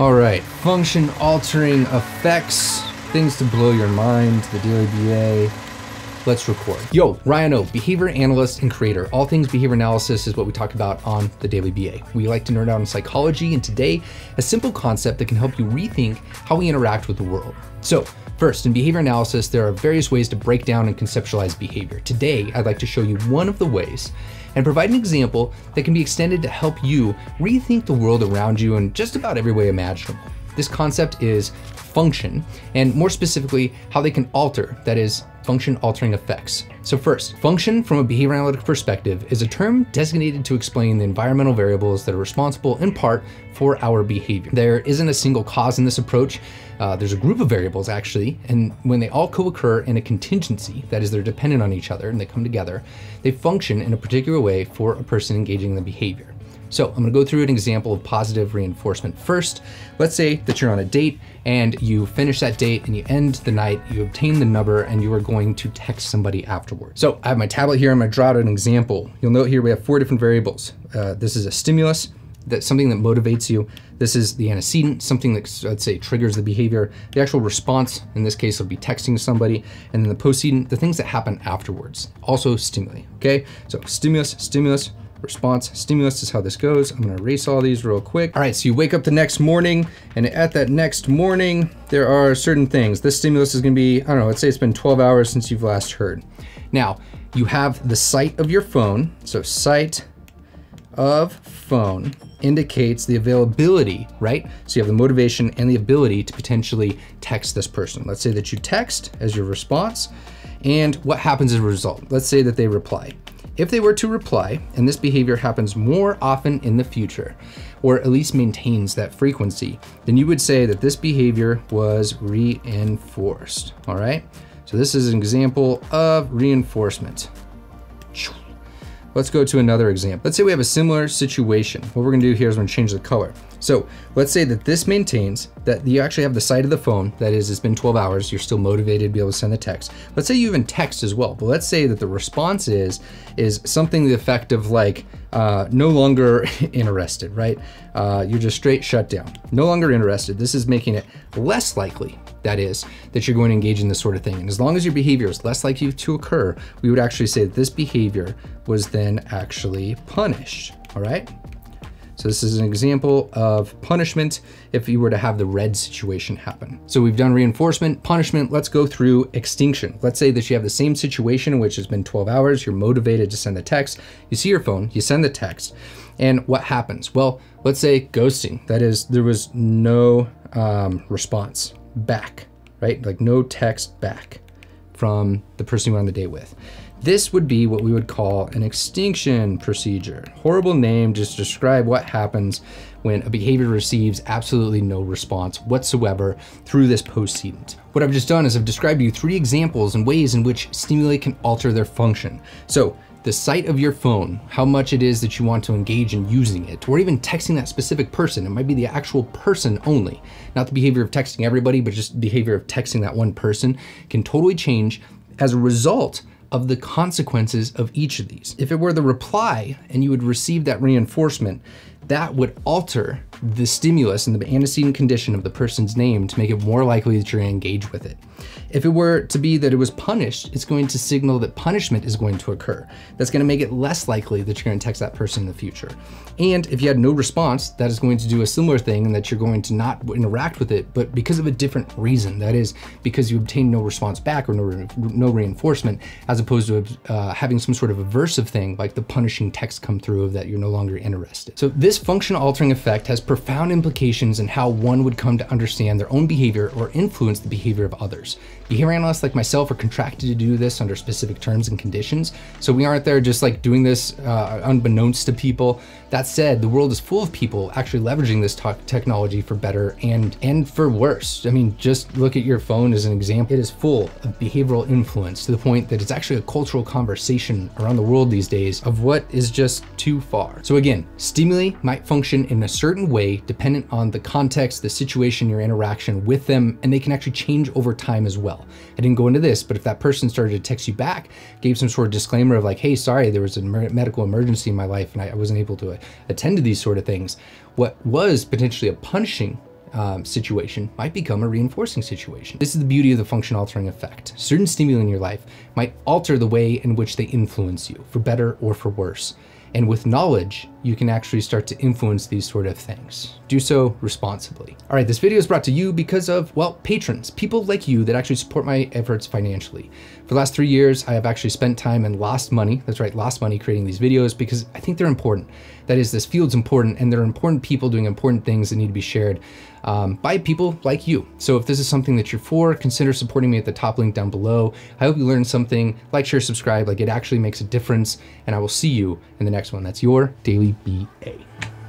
All right, function altering effects, things to blow your mind, the Daily BA. Let's record. Yo, Ryan O, behavior analyst and creator. All things behavior analysis is what we talk about on the Daily BA. We like to nerd out on psychology, and today, a simple concept that can help you rethink how we interact with the world. So, First, in behavior analysis, there are various ways to break down and conceptualize behavior. Today, I'd like to show you one of the ways and provide an example that can be extended to help you rethink the world around you in just about every way imaginable. This concept is function, and more specifically, how they can alter, that is, function altering effects. So first, function from a behavior analytic perspective is a term designated to explain the environmental variables that are responsible in part for our behavior. There isn't a single cause in this approach. Uh, there's a group of variables actually, and when they all co-occur in a contingency, that is they're dependent on each other and they come together, they function in a particular way for a person engaging in the behavior. So I'm gonna go through an example of positive reinforcement first. Let's say that you're on a date and you finish that date and you end the night, you obtain the number and you are going to text somebody afterwards. So I have my tablet here, I'm gonna draw out an example. You'll note here we have four different variables. Uh, this is a stimulus, that's something that motivates you. This is the antecedent, something that let's say triggers the behavior. The actual response, in this case, will be texting somebody. And then the postcedent, the things that happen afterwards, also stimuli, okay? So stimulus, stimulus, response stimulus is how this goes. I'm gonna erase all these real quick. All right, so you wake up the next morning and at that next morning, there are certain things. This stimulus is gonna be, I don't know, let's say it's been 12 hours since you've last heard. Now, you have the sight of your phone. So sight of phone indicates the availability, right? So you have the motivation and the ability to potentially text this person. Let's say that you text as your response and what happens as a result? Let's say that they reply. If they were to reply, and this behavior happens more often in the future, or at least maintains that frequency, then you would say that this behavior was reinforced, all right? So this is an example of reinforcement. Let's go to another example. Let's say we have a similar situation. What we're gonna do here is we're gonna change the color. So let's say that this maintains that you actually have the sight of the phone, that is, it's been 12 hours, you're still motivated to be able to send the text. Let's say you even text as well, but let's say that the response is, is something the effect of like, uh, no longer interested, right? Uh, you're just straight shut down. No longer interested. This is making it less likely, that is, that you're going to engage in this sort of thing. And as long as your behavior is less likely to occur, we would actually say that this behavior was then actually punished, all right? So this is an example of punishment if you were to have the red situation happen. So we've done reinforcement, punishment, let's go through extinction. Let's say that you have the same situation which it's been 12 hours, you're motivated to send the text, you see your phone, you send the text, and what happens? Well, let's say ghosting. That is, there was no um, response back, right? Like no text back from the person you were on the date with. This would be what we would call an extinction procedure. Horrible name, just describe what happens when a behavior receives absolutely no response whatsoever through this postcedent. What I've just done is I've described you three examples and ways in which stimuli can alter their function. So the sight of your phone, how much it is that you want to engage in using it, or even texting that specific person. It might be the actual person only, not the behavior of texting everybody, but just behavior of texting that one person can totally change as a result of the consequences of each of these. If it were the reply and you would receive that reinforcement, that would alter the stimulus and the antecedent condition of the person's name to make it more likely that you're gonna engage with it. If it were to be that it was punished, it's going to signal that punishment is going to occur. That's gonna make it less likely that you're gonna text that person in the future. And if you had no response, that is going to do a similar thing and that you're going to not interact with it, but because of a different reason. That is because you obtained no response back or no, re no reinforcement, as opposed to uh, having some sort of aversive thing like the punishing text come through of that you're no longer interested. So this function altering effect has profound implications in how one would come to understand their own behavior or influence the behavior of others. Behavior analysts like myself are contracted to do this under specific terms and conditions, so we aren't there just like doing this uh, unbeknownst to people. That said, the world is full of people actually leveraging this technology for better and and for worse. I mean, just look at your phone as an example. It is full of behavioral influence to the point that it's actually a cultural conversation around the world these days of what is just too far. So again, stimuli might function in a certain way dependent on the context, the situation, your interaction with them, and they can actually change over time as well. I didn't go into this, but if that person started to text you back, gave some sort of disclaimer of like, hey, sorry, there was a medical emergency in my life and I wasn't able to attend to these sort of things, what was potentially a punishing um, situation might become a reinforcing situation. This is the beauty of the function altering effect. Certain stimuli in your life might alter the way in which they influence you, for better or for worse. And with knowledge, you can actually start to influence these sort of things. Do so responsibly. All right, this video is brought to you because of, well, patrons, people like you that actually support my efforts financially. For the last three years, I have actually spent time and lost money, that's right, lost money creating these videos because I think they're important. That is, this field's important and there are important people doing important things that need to be shared um, by people like you. So if this is something that you're for, consider supporting me at the top link down below. I hope you learned something, like, share, subscribe, like it actually makes a difference, and I will see you in the next one. That's your Daily BA.